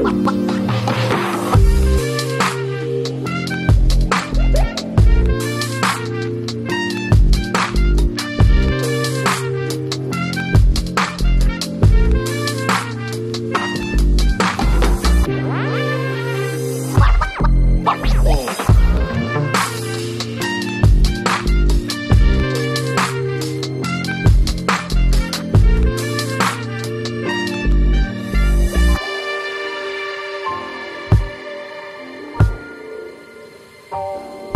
What? Música